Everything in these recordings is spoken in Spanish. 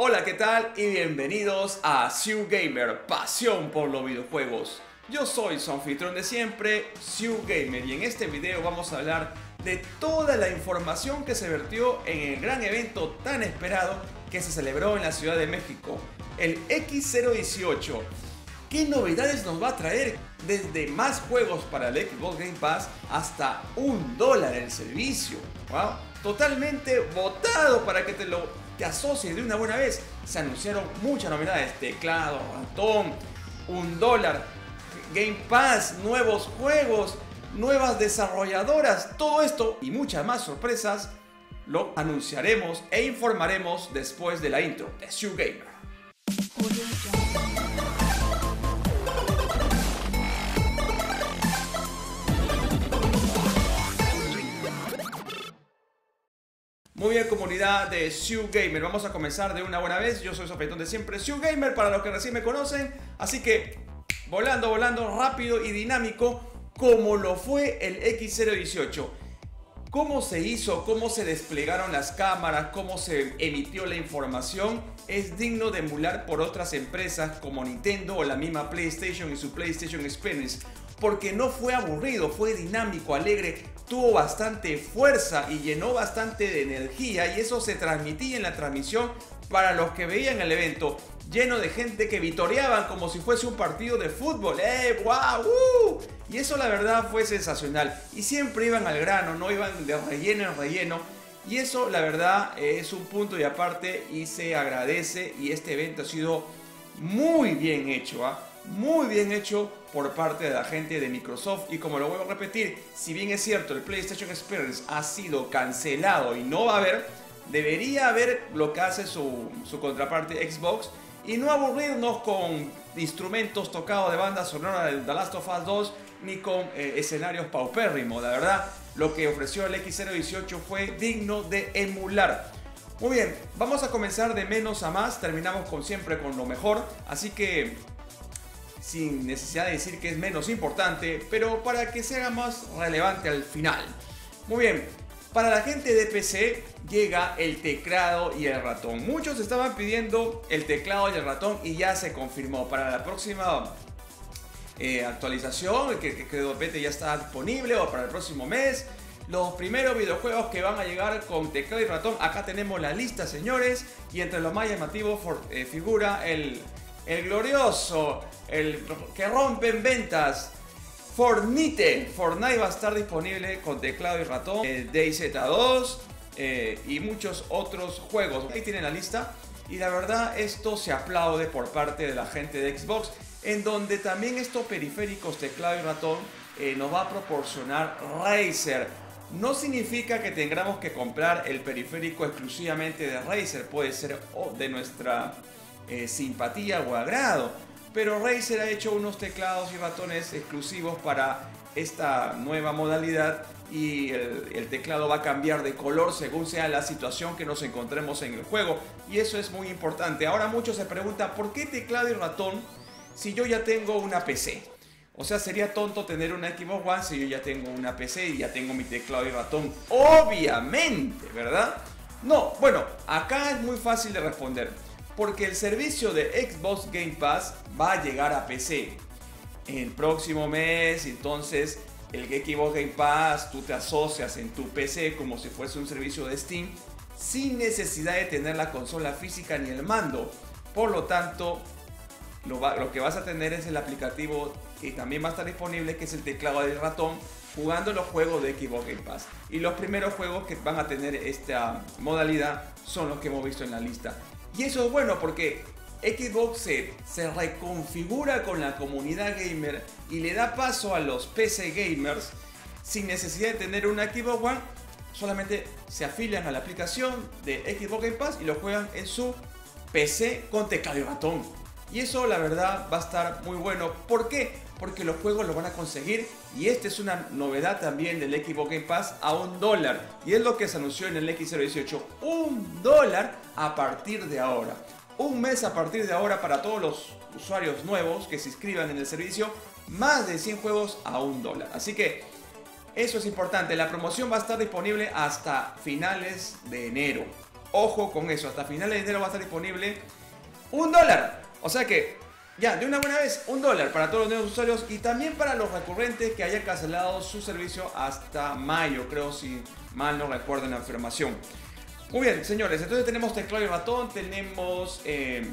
Hola, ¿qué tal? Y bienvenidos a Siu Gamer, pasión por los videojuegos. Yo soy su anfitrión de siempre, Siu Gamer, y en este video vamos a hablar de toda la información que se vertió en el gran evento tan esperado que se celebró en la Ciudad de México, el X018. ¿Qué novedades nos va a traer? Desde más juegos para el Xbox Game Pass hasta un dólar el servicio. ¿Wow? Totalmente votado para que te lo te asocies de una buena vez. Se anunciaron muchas novedades: teclado, ratón, un dólar, Game Pass, nuevos juegos, nuevas desarrolladoras. Todo esto y muchas más sorpresas lo anunciaremos e informaremos después de la intro de Shu Gamer. Muy bien comunidad de Shu Gamer, vamos a comenzar de una buena vez, yo soy su de siempre, Shu Gamer, para los que recién me conocen, así que volando, volando rápido y dinámico como lo fue el X018. Cómo se hizo, cómo se desplegaron las cámaras, cómo se emitió la información, es digno de emular por otras empresas como Nintendo o la misma PlayStation y su PlayStation Experience porque no fue aburrido, fue dinámico, alegre, tuvo bastante fuerza y llenó bastante de energía y eso se transmitía en la transmisión para los que veían el evento lleno de gente que vitoreaban como si fuese un partido de fútbol. ¡Eh, wow! Uh! Y eso la verdad fue sensacional. Y siempre iban al grano, no iban de relleno en relleno. Y eso la verdad es un punto y aparte y se agradece y este evento ha sido muy bien hecho. ¿ah? muy bien hecho por parte de la gente de Microsoft. Y como lo vuelvo a repetir, si bien es cierto el PlayStation Experience ha sido cancelado y no va a haber, debería haber lo que hace su, contraparte Xbox y no aburrirnos con instrumentos tocados de banda sonora de The Last of Us 2 ni con eh, escenarios paupérrimos, la verdad lo que ofreció el X018 fue digno de emular. Muy bien, vamos a comenzar de menos a más, terminamos con siempre con lo mejor, así que sin necesidad de decir que es menos importante, pero para que sea más relevante al final. Muy bien, para la gente de PC llega el teclado y el ratón. Muchos estaban pidiendo el teclado y el ratón y ya se confirmó. Para la próxima eh, actualización, que, que, de ya está disponible o para el próximo mes. Los primeros videojuegos que van a llegar con teclado y ratón, acá tenemos la lista señores y entre los más llamativos eh, figura el, el glorioso, el que rompe en ventas. Fornite, Fortnite va a estar disponible con teclado y ratón, eh, DayZ2 eh, y muchos otros juegos. Ahí tienen la lista y la verdad esto se aplaude por parte de la gente de Xbox, en donde también estos periféricos teclado y ratón eh, nos va a proporcionar Razer. No significa que tengamos que comprar el periférico exclusivamente de Razer, puede ser de nuestra eh, simpatía o agrado. Pero Razer ha hecho unos teclados y ratones exclusivos para esta nueva modalidad y el, teclado va a cambiar de color según sea la situación que nos encontremos en el juego. Y eso es muy importante. Ahora muchos se preguntan, ¿por qué teclado y ratón si yo ya tengo una PC? O sea, sería tonto tener una Xbox One si yo ya tengo una PC y ya tengo mi teclado y ratón. Obviamente, ¿verdad? No, bueno, acá es muy fácil de responder porque el servicio de Xbox Game Pass va a llegar a PC el próximo mes. Entonces, el Xbox Game Pass, tú te asocias en tu PC como si fuese un servicio de Steam sin necesidad de tener la consola física ni el mando. Por lo tanto, lo, que vas a tener es el aplicativo que también va a estar disponible, que es el teclado del ratón, jugando los juegos de Xbox Game Pass. Y los primeros juegos que van a tener esta modalidad son los que hemos visto en la lista. Y eso es bueno porque Xbox se, se reconfigura con la comunidad gamer y le da paso a los PC gamers sin necesidad de tener una Xbox One. Solamente se afilian a la aplicación de Xbox Game Pass y lo juegan en su PC con teclado y ratón. Y eso la verdad va a estar muy bueno. ¿Por qué? Porque los juegos lo van a conseguir y esta es una novedad también del Xbox Game Pass a un dólar. Y es lo que se anunció en el X018. Un dólar a partir de ahora. Un mes a partir de ahora para todos los usuarios nuevos que se inscriban en el servicio. Más de 100 juegos a un dólar. Así que eso es importante. La promoción va a estar disponible hasta finales de enero. Ojo con eso, hasta finales de enero va a estar disponible un dólar. O sea que, ya, de una buena vez, un dólar para todos los nuevos usuarios y también para los recurrentes que hayan cancelado su servicio hasta mayo, creo, si mal no recuerdo en la afirmación. Muy bien, señores, entonces tenemos teclado y ratón, tenemos eh,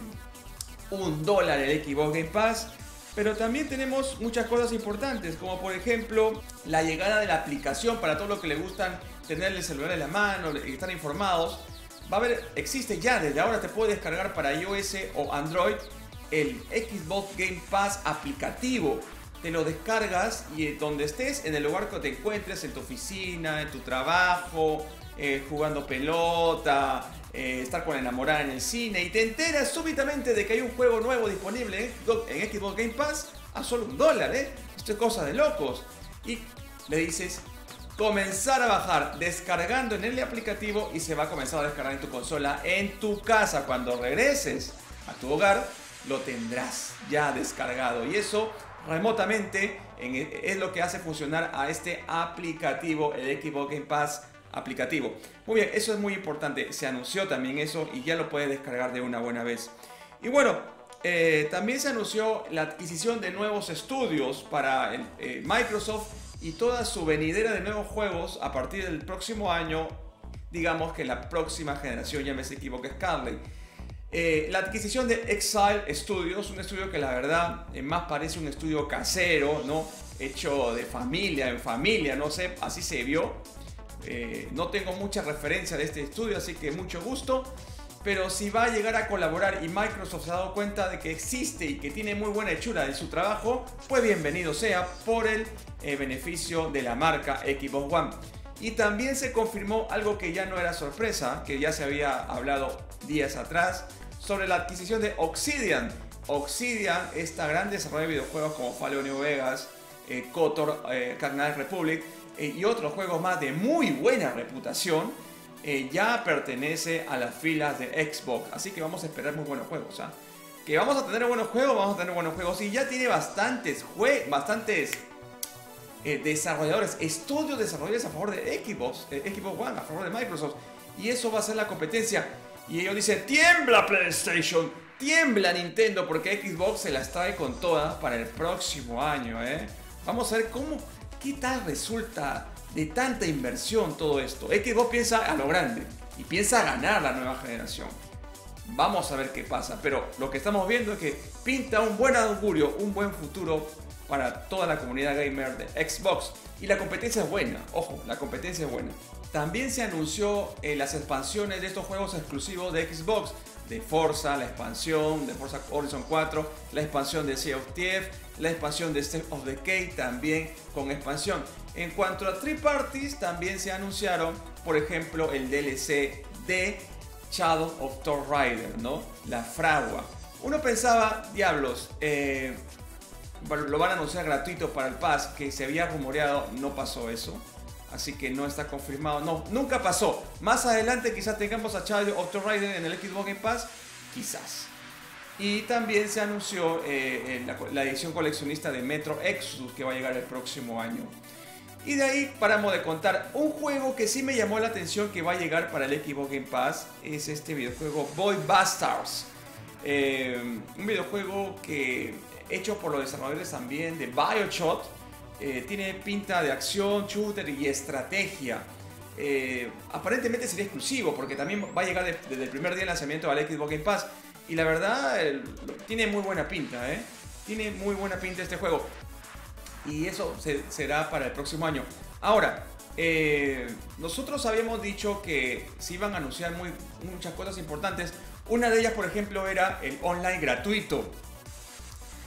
un dólar el Xbox Game Pass. Pero también tenemos muchas cosas importantes, como por ejemplo la llegada de la aplicación para todos los que les gustan tener el celular en la mano y estar informados. Va a haber, existe ya, desde ahora te puede descargar para iOS o Android el Xbox Game Pass aplicativo. Te lo descargas y donde estés, en el lugar que te encuentres, en tu oficina, en tu trabajo, eh, jugando pelota, eh, estar con la enamorada en el cine y te enteras súbitamente de que hay un juego nuevo disponible en Xbox Game Pass a solo un dólar, ¿eh? Esto es cosa de locos. Y le dices, comenzar a bajar descargando en el aplicativo y se va a comenzar a descargar en tu consola en tu casa. Cuando regreses a tu hogar, lo tendrás ya descargado. Y eso remotamente es lo que hace funcionar a este aplicativo, el Xbox Game Pass aplicativo. Muy bien, eso es muy importante. Se anunció también eso y ya lo puedes descargar de una buena vez. Y bueno, eh, también se anunció la adquisición de nuevos estudios para eh, Microsoft y toda su venidera de nuevos juegos a partir del próximo año, digamos que la próxima generación, ya me se equivoque, Scarlett. Eh, la adquisición de Exile Studios, un estudio que la verdad más parece un estudio casero, ¿no? Hecho de familia, en familia, no sé, así se vio. Eh, no tengo mucha referencia de este estudio, así que mucho gusto. Pero si va a llegar a colaborar y Microsoft se ha dado cuenta de que existe y que tiene muy buena hechura en su trabajo, pues bienvenido sea por el eh, beneficio de la marca Xbox One. Y también se confirmó algo que ya no era sorpresa, que ya se había hablado días atrás, sobre la adquisición de Obsidian. Obsidian, esta gran desarrollo de videojuegos como Fallout New Vegas, eh, KOTOR, eh, Republic, eh, y otros juegos más de muy buena reputación, eh, ya pertenece a las filas de Xbox. Así que vamos a esperar muy buenos juegos. ¿ah? Que vamos a tener buenos juegos, vamos a tener buenos juegos. Y ya tiene bastantes, bastantes eh, desarrolladores, estudios desarrolladores a favor de Xbox, Xbox One, a favor de Microsoft. Y eso va a ser la competencia. Y ellos dicen, tiembla PlayStation, tiembla Nintendo, porque Xbox se las trae con todas para el próximo año. Vamos a ver cómo ¿Qué tal resulta de tanta inversión todo esto? Vos piensa a lo grande y piensa ganar la nueva generación. Vamos a ver qué pasa, pero lo que estamos viendo es que pinta un buen augurio, un buen futuro para toda la comunidad gamer de Xbox. Y la competencia es buena, ojo, la competencia es buena. También se anunció eh, las expansiones de estos juegos exclusivos de Xbox, de Forza, la expansión de Forza Horizon 4, la expansión de Sea of Thieves, la expansión de Step of Decay también con expansión. En cuanto a Three también se anunciaron, por ejemplo, el DLC de Shadow of Thor Rider, ¿no? La fragua. Uno pensaba, diablos, eh, lo van a anunciar gratuito para el Pass, que se había rumoreado, no pasó eso. Así que no está confirmado. No, nunca pasó. Más adelante quizás tengamos a Shadow of Thor Rider en el Xbox Game Pass. Quizás. Y también se anunció eh, la, edición coleccionista de Metro Exodus que va a llegar el próximo año. Y de ahí paramos de contar. Un juego que sí me llamó la atención que va a llegar para el Xbox Game Pass es este videojuego Boy Bastards. Eh, un videojuego que hecho por los desarrolladores también de Bioshock. Eh, tiene pinta de acción, shooter y estrategia. aparentemente sería exclusivo porque también va a llegar desde el primer día de lanzamiento al Xbox Game Pass. Y la verdad, tiene muy buena pinta, ¿eh? Tiene muy buena pinta este juego. Y eso será para el próximo año. Ahora, eh, nosotros habíamos dicho que se iban a anunciar muchas cosas importantes. Una de ellas, por ejemplo, era el online gratuito.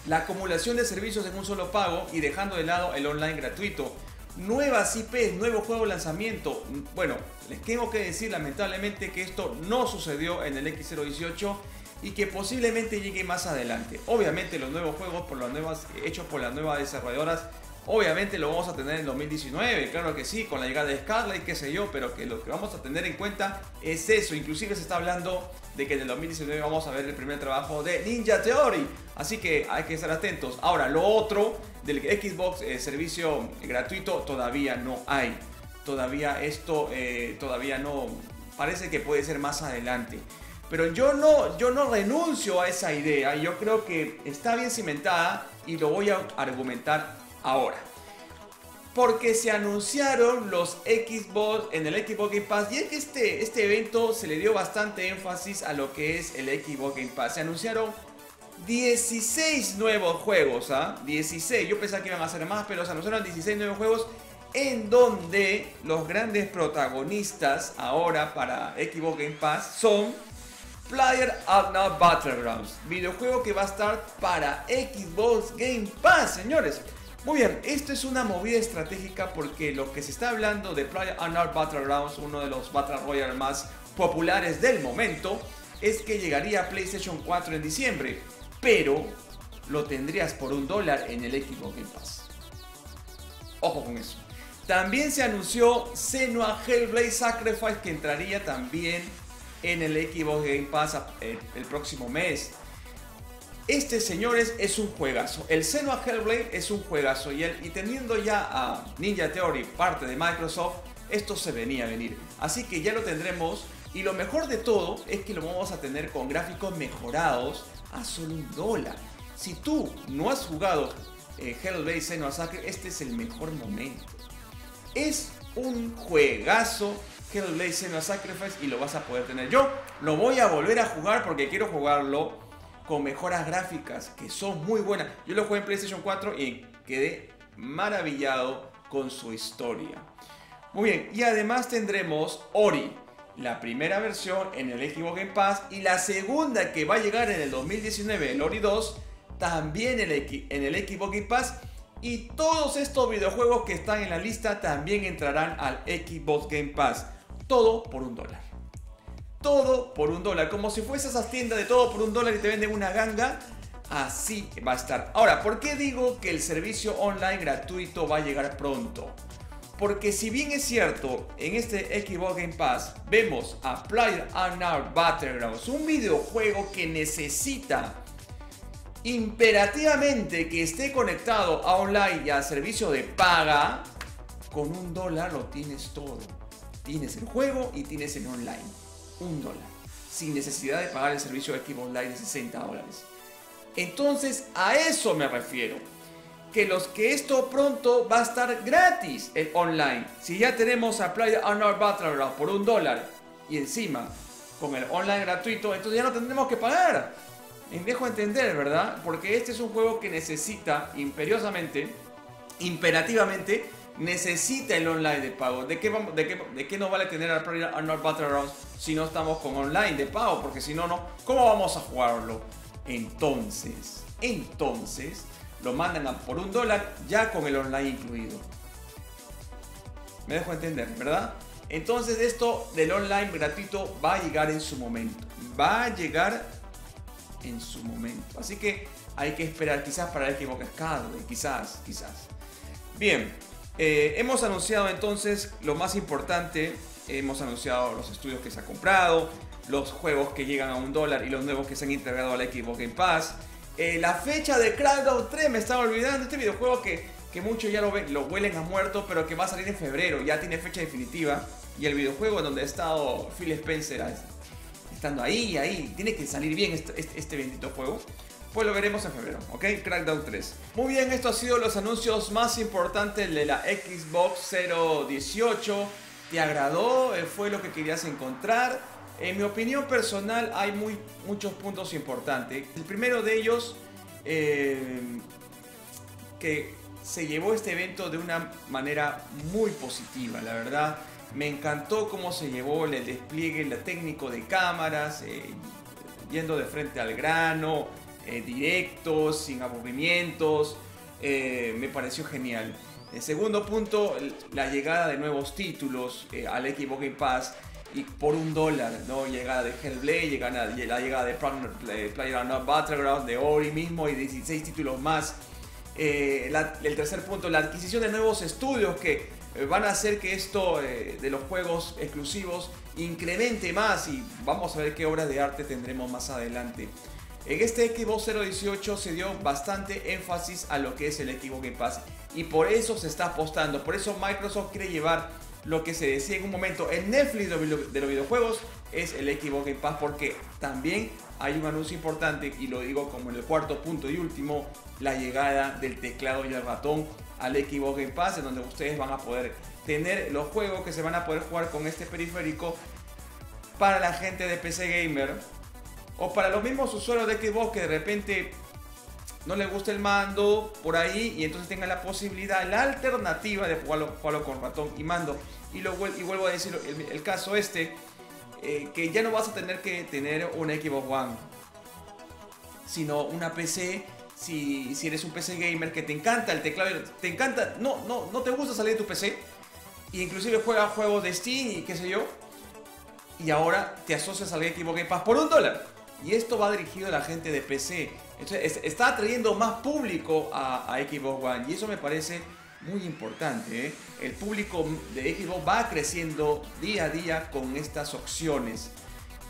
La acumulación de servicios en un solo pago y dejando de lado el online gratuito. Nuevas IPs, nuevo juego lanzamiento. Bueno, les tengo que decir lamentablemente que esto no sucedió en el X018 y que posiblemente llegue más adelante. Obviamente los nuevos juegos por las nuevas, hechos por las nuevas desarrolladoras, obviamente lo vamos a tener en 2019, claro que sí, con la llegada de Scarlet, qué sé yo, pero que lo que vamos a tener en cuenta es eso. Inclusive se está hablando de que en el 2019 vamos a ver el primer trabajo de Ninja Theory, así que hay que estar atentos. Ahora, lo otro del Xbox eh, servicio gratuito todavía no hay. Todavía esto, eh, todavía no parece que puede ser más adelante. Pero yo no, yo no renuncio a esa idea. Yo creo que está bien cimentada y lo voy a argumentar ahora. Porque se anunciaron los Xbox en el Xbox Game Pass. Y es que este, este evento se le dio bastante énfasis a lo que es el Xbox Game Pass. Se anunciaron 16 nuevos juegos. ¿ah? 16. Yo pensaba que iban a ser más, pero se anunciaron 16 nuevos juegos. En donde los grandes protagonistas ahora para Xbox Game Pass son Player Now Battlegrounds, videojuego que va a estar para Xbox Game Pass, señores. Muy bien, esto es una movida estratégica porque lo que se está hablando de Player Unknown Battlegrounds, uno de los Battle Royale más populares del momento, es que llegaría a PlayStation 4 en diciembre, pero lo tendrías por un dólar en el Xbox Game Pass. Ojo con eso. También se anunció Senua Hellblade Sacrifice que entraría también en el Xbox Game Pass eh, el, próximo mes. Este, señores, es un juegazo. El Senua Hellblade es un juegazo. Y, y teniendo ya a Ninja Theory parte de Microsoft, esto se venía a venir. Así que ya lo tendremos. Y lo mejor de todo es que lo vamos a tener con gráficos mejorados a solo un dólar. Si tú no has jugado eh, Hellblade Senua Sacrifice, este es el mejor momento. Es un juegazo Hellblade Senua Sacrifice y lo vas a poder tener. Yo lo voy a volver a jugar porque quiero jugarlo con mejoras gráficas que son muy buenas. Yo lo jugué en PlayStation 4 y quedé maravillado con su historia. Muy bien, y además tendremos Ori, la primera versión en el Xbox Game Pass y la segunda que va a llegar en el 2019, el Ori 2, también en el Xbox Game Pass y todos estos videojuegos que están en la lista también entrarán al Xbox Game Pass. Todo por un dólar. Todo por un dólar. Como si fuese esas tiendas de todo por un dólar y te venden una ganga. Así va a estar. Ahora, ¿por qué digo que el servicio online gratuito va a llegar pronto? Porque si bien es cierto, en este Xbox Game Pass vemos a Player Unknown Battlegrounds, un videojuego que necesita imperativamente que esté conectado a online y a servicio de paga, con un dólar lo tienes todo. Tienes el juego y tienes el online. Un dólar. Sin necesidad de pagar el servicio de Xbox Online de 60 dólares. Entonces, a eso me refiero. Que los que esto pronto va a estar gratis el online. Si ya tenemos a Play Unknown Battleground por un dólar y encima con el online gratuito, entonces ya no tendremos que pagar. Me dejo entender, ¿verdad? Porque este es un juego que necesita imperiosamente, imperativamente, necesita el online de pago. ¿De qué, vamos, de qué, de qué nos vale tener Arnold Battlegrounds si no estamos con online de pago? Porque si no, no, ¿cómo vamos a jugarlo? Entonces, entonces, lo mandan a por un dólar ya con el online incluido. Me dejo entender, ¿verdad? Entonces esto del online gratuito va a llegar en su momento. Va a llegar en su momento. Así que hay que esperar quizás para el Xbox Cascade, quizás, quizás. Bien, eh, hemos anunciado entonces lo más importante, hemos anunciado los estudios que se ha comprado, los juegos que llegan a un dólar y los nuevos que se han integrado al Xbox Game Pass. Eh, la fecha de Crackdown 3, me estaba olvidando, este videojuego que, que muchos ya lo, ven, lo huelen a muerto, pero que va a salir en febrero, ya tiene fecha definitiva. Y el videojuego donde ha estado Phil Spencer estando ahí, ahí, tiene que salir bien este, este, este, bendito juego. Pues lo veremos en febrero, ¿ok? Crackdown 3. Muy bien, estos han sido los anuncios más importantes de la Xbox 018. ¿Te agradó? Eh, ¿Fue lo que querías encontrar? En mi opinión personal hay muy, muchos puntos importantes. El primero de ellos, eh, que se llevó este evento de una manera muy positiva, la verdad. Me encantó cómo se llevó el despliegue el técnico de cámaras, eh, yendo de frente al grano, eh, directo, sin aburrimientos. Eh, me pareció genial. El segundo punto, la llegada de nuevos títulos al Xbox Game Pass y por un dólar, ¿no? Llegada de Hellblade, llegada, la llegada de PlayerUnknown's Battlegrounds, de Ori mismo y 16 títulos más. el tercer punto, la adquisición de nuevos estudios que eh, van a hacer que esto eh, de los juegos exclusivos incremente más y vamos a ver qué obras de arte tendremos más adelante. En este Xbox 018 se dio bastante énfasis a lo que es el Xbox Game Pass y por eso se está apostando, por eso Microsoft quiere llevar lo que se decía en un momento el Netflix de los videojuegos es el Xbox Game Pass porque también hay un anuncio importante y lo digo como en el cuarto punto y último, la llegada del teclado y el ratón al Xbox Game Pass en donde ustedes van a poder tener los juegos que se van a poder jugar con este periférico para la gente de PC Gamer o para los mismos usuarios de Xbox que de repente no les gusta el mando por ahí y entonces tengan la posibilidad, la alternativa de jugarlo, con ratón y mando. Y, lo, y vuelvo a decir, el, caso este, eh, que ya no vas a tener que tener un Xbox One, sino una PC. Si, si, eres un PC gamer que te encanta el teclado, te encanta, no, no, no te gusta salir de tu PC, e inclusive juega juegos de Steam y qué sé yo, y ahora te asocias al Xbox Game Pass por un dólar. Y esto va dirigido a la gente de PC está atrayendo más público a, Xbox One y eso me parece muy importante. ¿eh? El público de Xbox va creciendo día a día con estas opciones.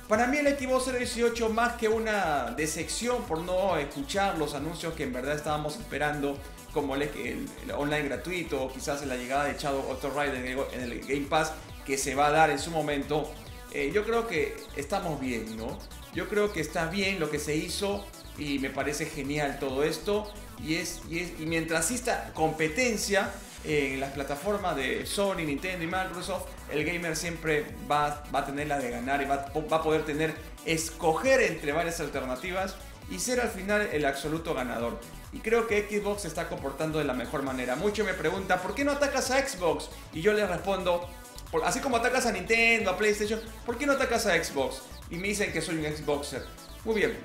Para mí el Xbox 018 más que una decepción por no escuchar los anuncios que en verdad estábamos esperando como el, online gratuito o quizás la llegada de Shadow of the Rider en el Game Pass que se va a dar en su momento. Eh, yo creo que estamos bien, ¿no? Yo creo que está bien lo que se hizo y me parece genial todo esto. Y, es, y, es, y mientras exista competencia en las plataformas de Sony, Nintendo y Microsoft, el gamer siempre va, va a tener la de ganar y va, va, a poder tener, escoger entre varias alternativas y ser al final el absoluto ganador. Y creo que Xbox se está comportando de la mejor manera. Mucho me pregunta, ¿por qué no atacas a Xbox? Y yo les respondo, así como atacas a Nintendo, a PlayStation, ¿por qué no atacas a Xbox? Y me dicen que soy un Xboxer. Muy bien,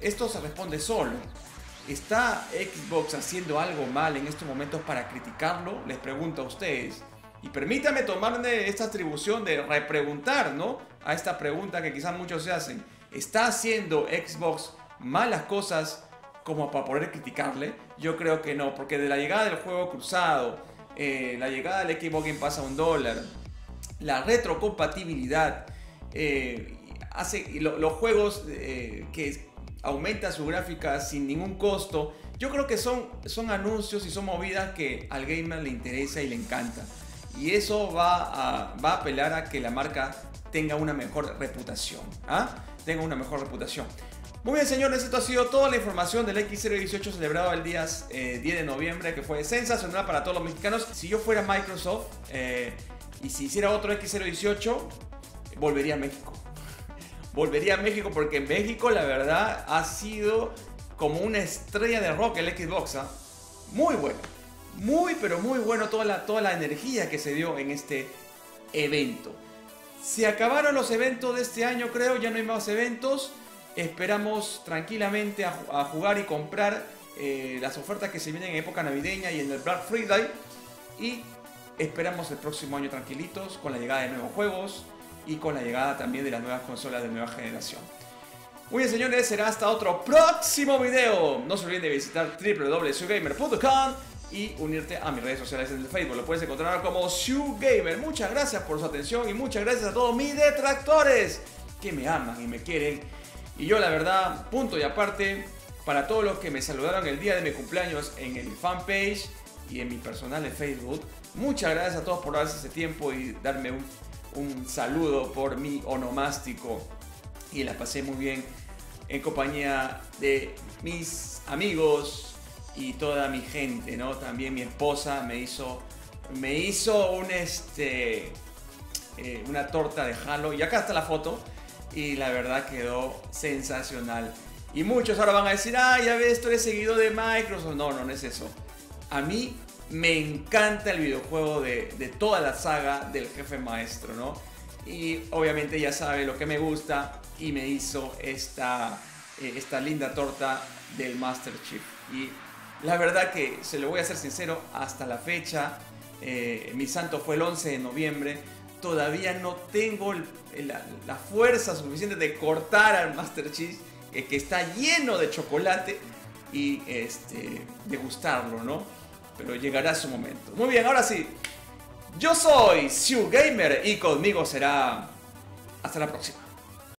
esto se responde solo. ¿Está Xbox haciendo algo mal en estos momentos para criticarlo? Les pregunto a ustedes. Y permítame tomarme esta atribución de repreguntar, ¿no? A esta pregunta que quizás muchos se hacen. ¿Está haciendo Xbox malas cosas como para poder criticarle? Yo creo que no, porque de la llegada del juego cruzado, eh, la llegada del Xbox Game Pass a un dólar, la retrocompatibilidad, eh, hace los juegos eh, que aumenta su gráfica sin ningún costo. Yo creo que son, son anuncios y son movidas que al gamer le interesa y le encanta. Y eso va a, va a apelar a que la marca tenga una mejor reputación. ¿ah? Tenga una mejor reputación. Muy bien, señores, esto ha sido toda la información del X018 celebrado el día 10 eh, de noviembre, que fue sensacional para todos los mexicanos. Si yo fuera Microsoft eh, y si hiciera otro X018, volvería a México volvería a México porque en México la verdad ha sido como una estrella de rock el Xbox. ¿ah? Muy bueno. Muy pero muy bueno toda la, toda la energía que se dio en este evento. Se acabaron los eventos de este año creo, ya no hay más eventos. Esperamos tranquilamente a, jugar y comprar eh, las ofertas que se vienen en época navideña y en el Black Friday. Y esperamos el próximo año tranquilitos con la llegada de nuevos juegos, y con la llegada también de las nuevas consolas de nueva generación. Muy bien señores, será hasta otro próximo video. No se olviden de visitar www.sugamer.com y unirte a mis redes sociales en el Facebook. Lo puedes encontrar como Gamer. Muchas gracias por su atención y muchas gracias a todos mis detractores que me aman y me quieren. Y yo la verdad, punto y aparte, para todos los que me saludaron el día de mi cumpleaños en el fanpage y en mi personal de Facebook, muchas gracias a todos por darse ese tiempo y darme un un saludo por mi onomástico. Y la pasé muy bien en compañía de mis amigos y toda mi gente, ¿no? También mi esposa me hizo, me hizo un este, eh, una torta de Halo. Y acá está la foto y la verdad quedó sensacional. Y muchos ahora van a decir, ah, ya ves, tú eres seguido de Microsoft. No, no, no es eso. A mí me encanta el videojuego de, toda la saga del jefe maestro, ¿no? Y obviamente ya sabe lo que me gusta y me hizo esta, eh, esta linda torta del Master Chief. Y la verdad que, se lo voy a ser sincero, hasta la fecha, eh, mi santo fue el 11 de noviembre, todavía no tengo la, fuerza suficiente de cortar al Master Chief, eh, que está lleno de chocolate, y este, degustarlo, ¿no? pero llegará su momento. Muy bien, ahora sí. Yo soy Siu Gamer y conmigo será hasta la próxima.